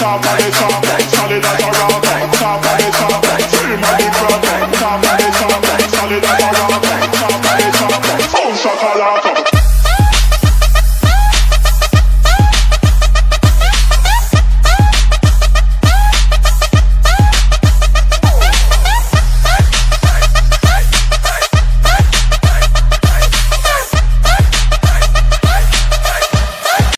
Solid. Solid. the solid